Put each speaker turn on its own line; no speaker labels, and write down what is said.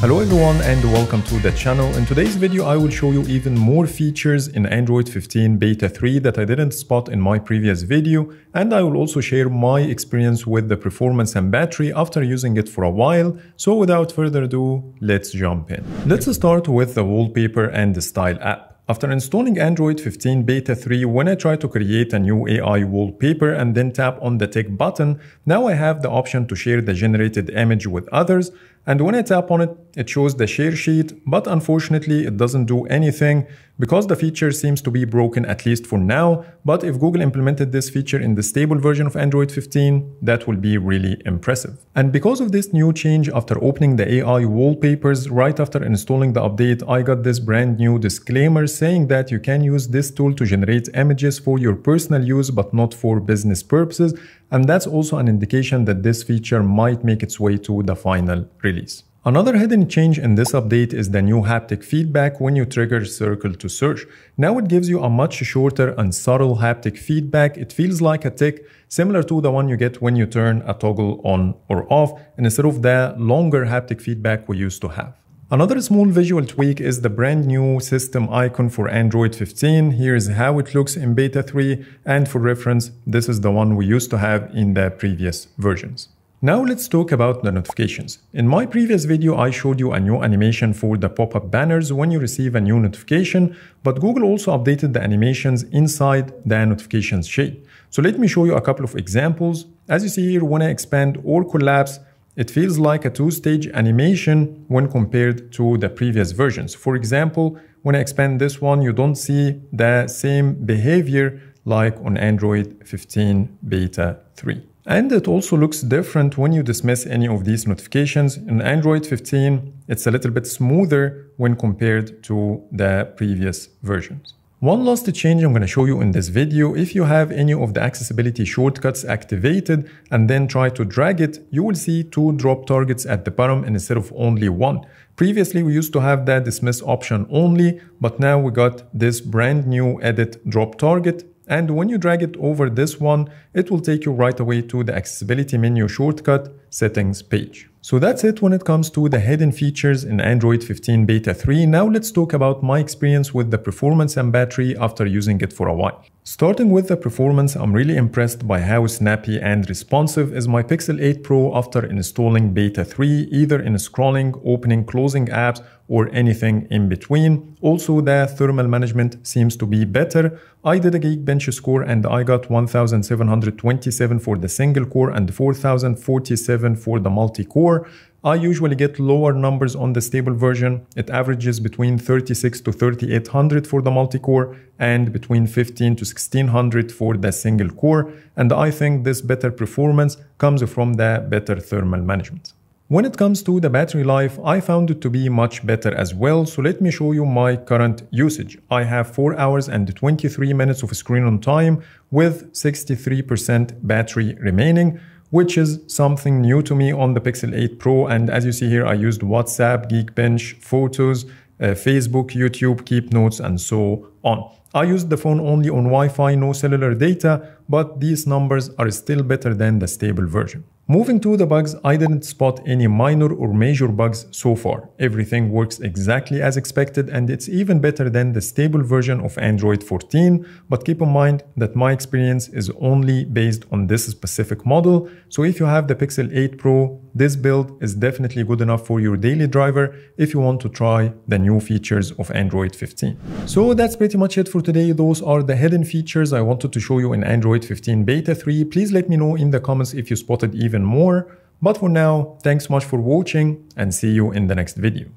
Hello everyone and welcome to the channel. In today's video I will show you even more features in Android 15 Beta 3 that I didn't spot in my previous video and I will also share my experience with the performance and battery after using it for a while. So without further ado, let's jump in. Let's start with the wallpaper and the style app. After installing Android 15 Beta 3, when I try to create a new AI wallpaper and then tap on the tick button, now I have the option to share the generated image with others. And when I tap on it, it shows the share sheet, but unfortunately it doesn't do anything because the feature seems to be broken at least for now. But if Google implemented this feature in the stable version of Android 15, that will be really impressive. And because of this new change after opening the AI wallpapers right after installing the update, I got this brand new disclaimer saying that you can use this tool to generate images for your personal use but not for business purposes. And that's also an indication that this feature might make its way to the final release. Another hidden change in this update is the new haptic feedback when you trigger circle to search. Now it gives you a much shorter and subtle haptic feedback. It feels like a tick similar to the one you get when you turn a toggle on or off instead of the longer haptic feedback we used to have. Another small visual tweak is the brand new system icon for Android 15. Here's how it looks in beta 3 and for reference, this is the one we used to have in the previous versions. Now let's talk about the notifications. In my previous video, I showed you a new animation for the pop-up banners when you receive a new notification, but Google also updated the animations inside the notifications shade. So let me show you a couple of examples. As you see here, when I expand or collapse, it feels like a two-stage animation when compared to the previous versions. For example, when I expand this one, you don't see the same behavior like on Android 15 Beta 3. And it also looks different when you dismiss any of these notifications. In Android 15, it's a little bit smoother when compared to the previous versions. One last change I'm going to show you in this video, if you have any of the accessibility shortcuts activated and then try to drag it, you will see two drop targets at the bottom instead of only one. Previously, we used to have that dismiss option only, but now we got this brand new edit drop target and when you drag it over this one, it will take you right away to the accessibility menu shortcut settings page. So that's it when it comes to the hidden features in Android 15 Beta 3. Now let's talk about my experience with the performance and battery after using it for a while. Starting with the performance, I'm really impressed by how snappy and responsive is my Pixel 8 Pro after installing Beta 3, either in scrolling, opening, closing apps, or anything in between. Also, the thermal management seems to be better. I did a Geekbench score and I got 1727 for the single core and 4047 for the multi-core. I usually get lower numbers on the stable version. It averages between 36 to 3800 for the multi-core and between 15 to 1600 for the single core. And I think this better performance comes from the better thermal management. When it comes to the battery life, I found it to be much better as well. So let me show you my current usage. I have 4 hours and 23 minutes of screen on time with 63% battery remaining which is something new to me on the Pixel 8 Pro. And as you see here, I used WhatsApp, Geekbench, Photos, uh, Facebook, YouTube, Keep Notes, and so on. I used the phone only on Wi-Fi, no cellular data, but these numbers are still better than the stable version. Moving to the bugs, I didn't spot any minor or major bugs so far. Everything works exactly as expected and it's even better than the stable version of Android 14, but keep in mind that my experience is only based on this specific model. So if you have the Pixel 8 Pro, this build is definitely good enough for your daily driver if you want to try the new features of Android 15. So that's pretty much it for today. Those are the hidden features I wanted to show you in Android 15 Beta 3. Please let me know in the comments if you spotted even more. But for now, thanks much for watching and see you in the next video.